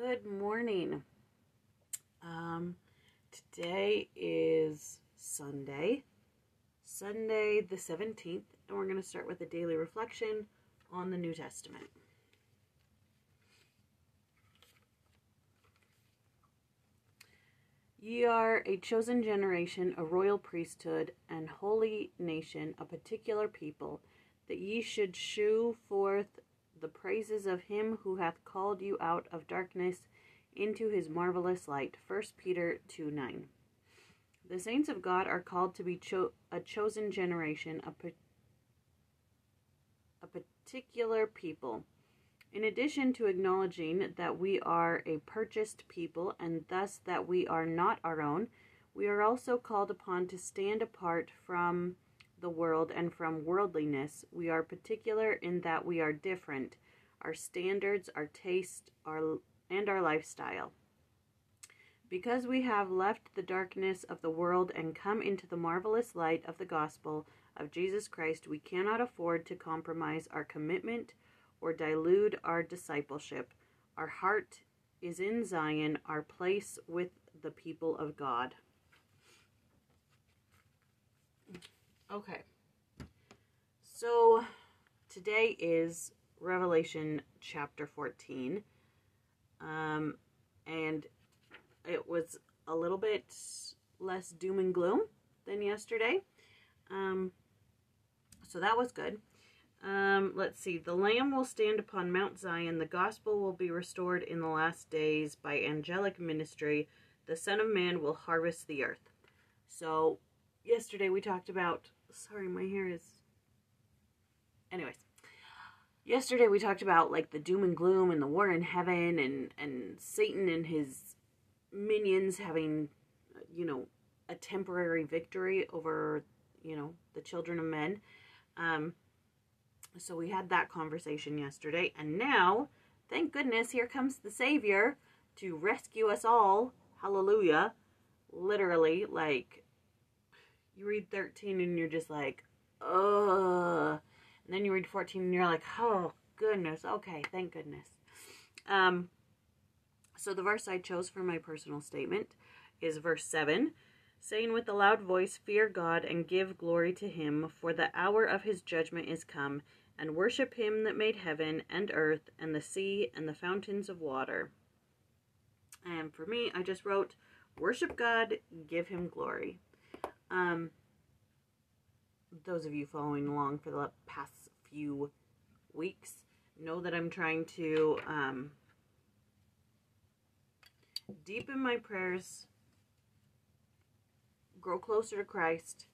Good morning. Um, today is Sunday, Sunday the 17th, and we're going to start with a daily reflection on the New Testament. Ye are a chosen generation, a royal priesthood, and holy nation, a particular people, that ye should shew forth the praises of him who hath called you out of darkness into his marvelous light. 1 Peter 2 9. The saints of God are called to be cho- a chosen generation, a, pa- a particular people. In addition to acknowledging that we are a purchased people and thus that we are not our own, we are also called upon to stand apart from the world and from worldliness. We are particular in that we are different, our standards, our taste, our and our lifestyle. Because we have left the darkness of the world and come into the marvelous light of the gospel of Jesus Christ, we cannot afford to compromise our commitment or dilute our discipleship. Our heart is in Zion, our place with the people of God. Okay. So today is Revelation chapter 14. Um, and it was a little bit less doom and gloom than yesterday. Um, so that was good. Um, let's see. The Lamb will stand upon Mount Zion. The gospel will be restored in the last days by angelic ministry. The Son of Man will harvest the earth. So, yesterday we talked about. Sorry, my hair is. Anyways, yesterday we talked about like the doom and gloom and the war in heaven and and Satan and his minions having, you know, a temporary victory over, you know, the children of men. Um, so we had that conversation yesterday, and now, thank goodness, here comes the Savior to rescue us all. Hallelujah. Literally, like, you read 13 and you're just like, ugh. And then you read 14 and you're like, oh, goodness. Okay, thank goodness. Um, so the verse I chose for my personal statement is verse 7 saying with a loud voice, Fear God and give glory to him, for the hour of his judgment is come and worship him that made heaven and earth and the sea and the fountains of water. And for me, I just wrote, worship God, give him glory. Um, those of you following along for the past few weeks know that I'm trying to um, deepen my prayers, grow closer to Christ,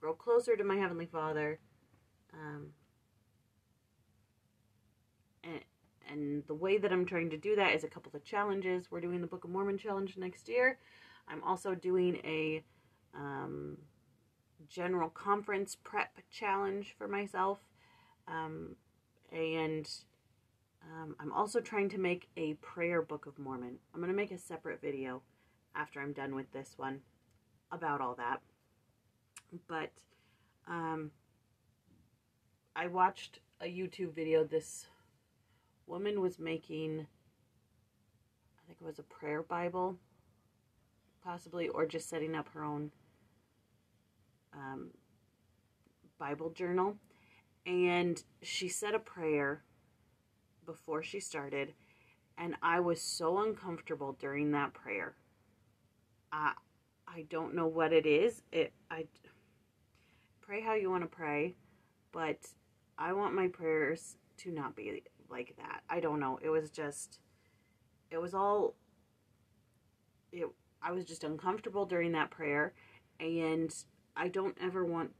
grow closer to my Heavenly Father. Um, and, and the way that I'm trying to do that is a couple of challenges. We're doing the Book of Mormon challenge next year. I'm also doing a um, general conference prep challenge for myself. Um, and um, I'm also trying to make a prayer Book of Mormon. I'm going to make a separate video after I'm done with this one about all that. But um, I watched a YouTube video this woman was making, I think it was a prayer Bible, possibly, or just setting up her own um, Bible journal. And she said a prayer before she started, and I was so uncomfortable during that prayer. I, I don't know what it is. It I pray how you want to pray, but I want my prayers to not be like that. I don't know. It was just it was all it I was just uncomfortable during that prayer and I don't ever want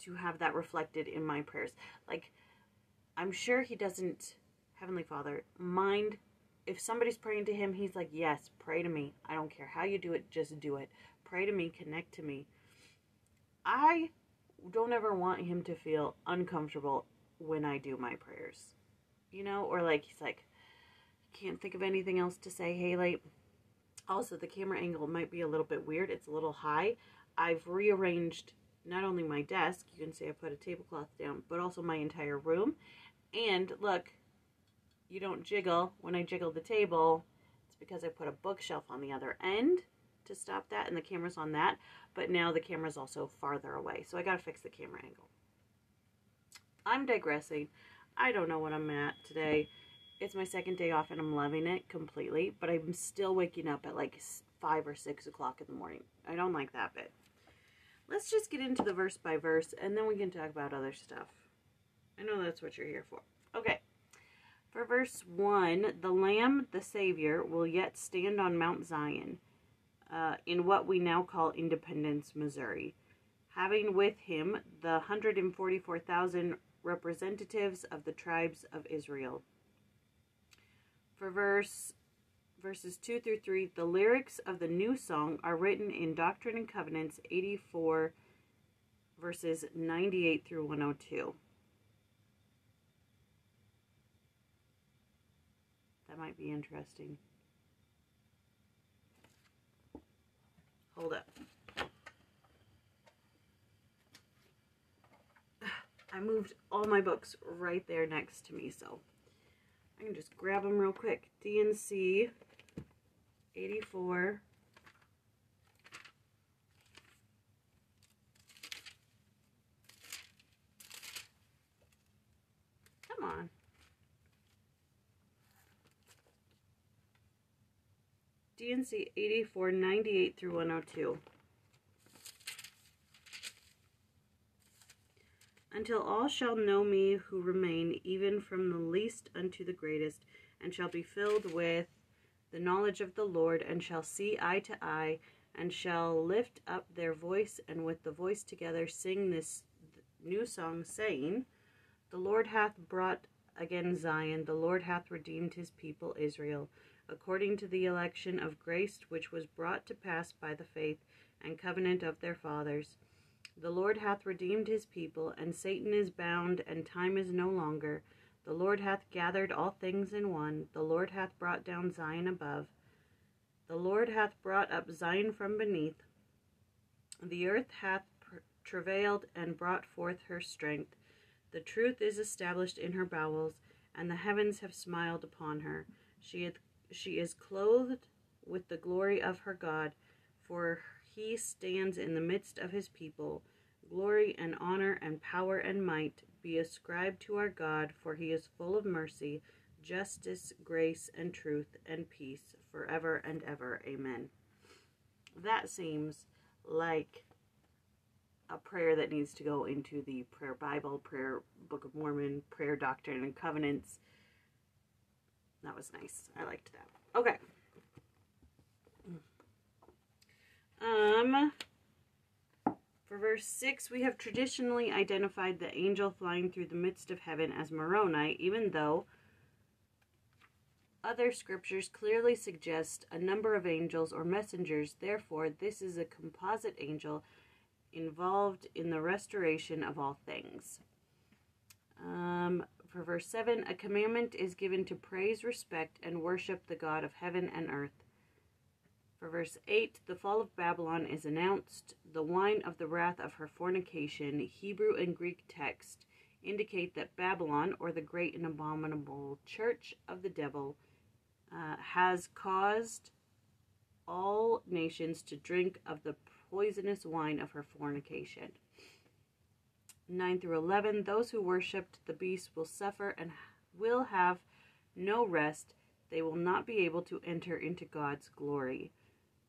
to have that reflected in my prayers. Like I'm sure he doesn't Heavenly Father mind if somebody's praying to him, he's like, "Yes, pray to me. I don't care how you do it, just do it. Pray to me, connect to me." I don't ever want him to feel uncomfortable when I do my prayers you know, or like he's like, can't think of anything else to say, Hey, Haley. Also, the camera angle might be a little bit weird. It's a little high. I've rearranged not only my desk, you can see I put a tablecloth down, but also my entire room. And look, you don't jiggle when I jiggle the table. It's because I put a bookshelf on the other end to stop that and the camera's on that, but now the camera's also farther away. So I gotta fix the camera angle. I'm digressing. I don't know what I'm at today. It's my second day off and I'm loving it completely, but I'm still waking up at like 5 or 6 o'clock in the morning. I don't like that bit. Let's just get into the verse by verse and then we can talk about other stuff. I know that's what you're here for. Okay. For verse 1, the Lamb, the Savior, will yet stand on Mount Zion uh, in what we now call Independence, Missouri, having with him the 144,000 representatives of the tribes of Israel. For verse verses 2 through 3, the lyrics of the new song are written in Doctrine and Covenants 84 verses 98 through 102. That might be interesting. Hold up. I moved all my books right there next to me, so I can just grab them real quick. D&C 84. Come on. D&C 84, 98 through 102. Until all shall know me who remain, even from the least unto the greatest, and shall be filled with the knowledge of the Lord, and shall see eye to eye, and shall lift up their voice, and with the voice together sing this new song, saying, The Lord hath brought again Zion, the Lord hath redeemed his people Israel according to the election of grace which was brought to pass by the faith and covenant of their fathers. The Lord hath redeemed his people, and Satan is bound, and time is no longer. The Lord hath gathered all things in one. The Lord hath brought down Zion above. The Lord hath brought up Zion from beneath. The earth hath travailed and brought forth her strength. The truth is established in her bowels, and the heavens have smiled upon her. She hath she is clothed with the glory of her God, for he stands in the midst of his people. Glory and honor and power and might be ascribed to our God, for he is full of mercy, justice, grace, and truth, and peace forever and ever. Amen. That seems like a prayer that needs to go into the prayer Bible, prayer Book of Mormon, prayer doctrine and covenants that was nice. I liked that. Okay. Um, for verse 6, we have traditionally identified the angel flying through the midst of heaven as Moroni, even though other scriptures clearly suggest a number of angels or messengers. Therefore, this is a composite angel involved in the restoration of all things. Um, for verse 7, a commandment is given to praise, respect, and worship the God of heaven and earth. For verse 8, the fall of Babylon is announced. The wine of the wrath of her fornication, Hebrew and Greek text indicate that Babylon, or the great and abominable church of the devil, uh, has caused all nations to drink of the poisonous wine of her fornication. 9 through 11 Those who worshipped the beast will suffer and will have no rest. They will not be able to enter into God's glory.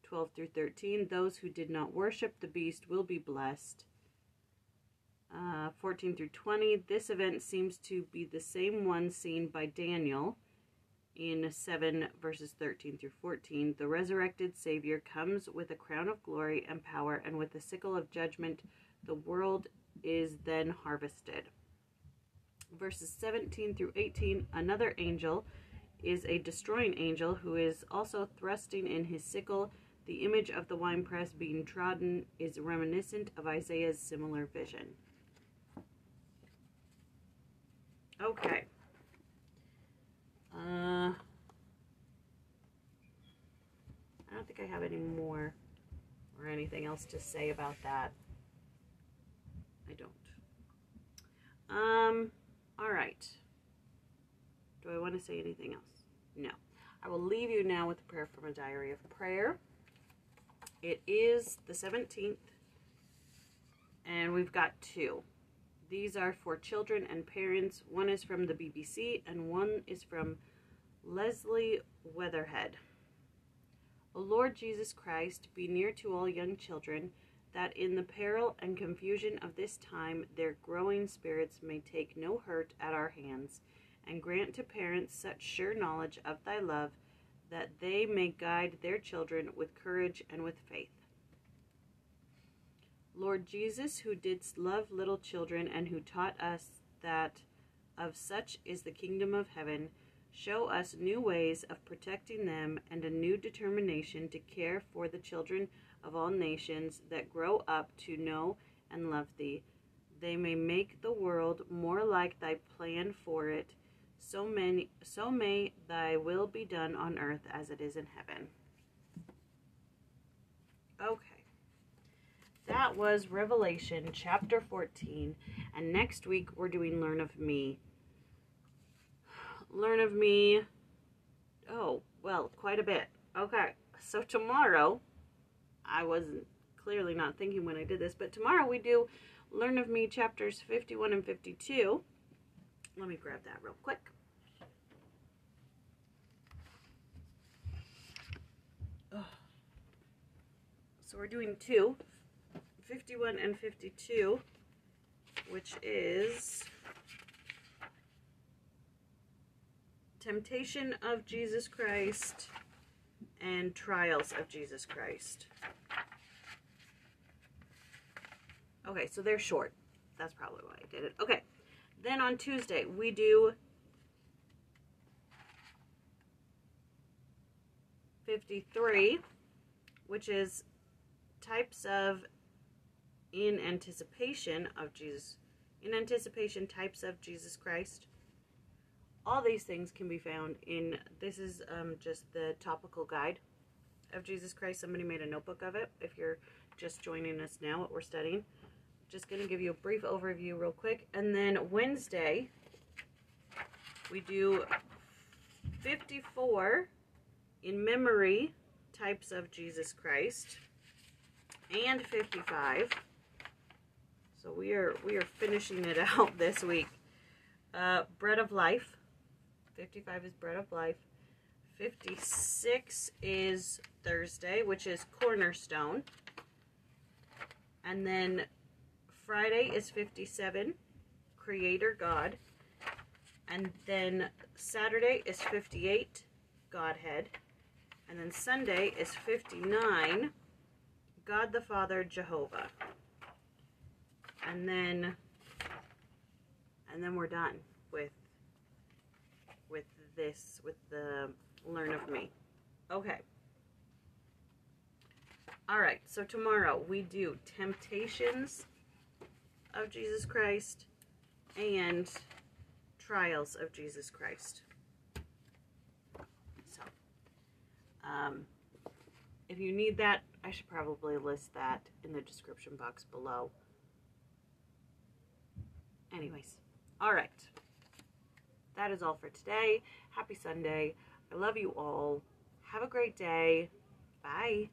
12 through 13 Those who did not worship the beast will be blessed. Uh, 14 through 20 This event seems to be the same one seen by Daniel in 7 verses 13 through 14. The resurrected Savior comes with a crown of glory and power, and with a sickle of judgment. The world is then harvested. Verses 17 through 18 Another angel is a destroying angel who is also thrusting in his sickle. The image of the winepress being trodden is reminiscent of Isaiah's similar vision. Okay. Uh, I don't think I have any more or anything else to say about that. I don't. Um, all right. Do I want to say anything else? No. I will leave you now with a prayer from a diary of prayer. It is the 17th, and we've got two. These are for children and parents. One is from the BBC, and one is from Leslie Weatherhead. O Lord Jesus Christ, be near to all young children, that in the peril and confusion of this time their growing spirits may take no hurt at our hands, and grant to parents such sure knowledge of thy love that they may guide their children with courage and with faith. Lord Jesus, who didst love little children and who taught us that of such is the kingdom of heaven, show us new ways of protecting them and a new determination to care for the children of all nations that grow up to know and love thee. They may make the world more like thy plan for it. So many so may thy will be done on earth as it is in heaven. Okay. That was Revelation chapter 14. And next week we're doing Learn of Me. Learn of Me. Oh, well, quite a bit. Okay. So tomorrow, I wasn't clearly not thinking when I did this, but tomorrow we do Learn of Me chapters 51 and 52. Let me grab that real quick. So we're doing two 51 and 52, which is Temptation of Jesus Christ and Trials of Jesus Christ. Okay, so they're short. That's probably why I did it. Okay, then on Tuesday, we do 53, which is types of in anticipation of Jesus, in anticipation types of Jesus Christ. All these things can be found in, this is um, just the topical guide of Jesus Christ. Somebody made a notebook of it. If you're just joining us now, what we're studying. Just going to give you a brief overview real quick. And then Wednesday, we do 54 in memory types of Jesus Christ and 55 so we are we are finishing it out this week. Uh, Bread of Life. 55 is Bread of Life. 56 is Thursday, which is Cornerstone. And then Friday is 57, Creator God. And then Saturday is 58, Godhead. And then Sunday is 59, God the Father, Jehovah and then and then we're done with with this with the learn of me okay all right so tomorrow we do temptations of jesus christ and trials of jesus christ so um, if you need that i should probably list that in the description box below Anyways, all right. That is all for today. Happy Sunday. I love you all. Have a great day. Bye.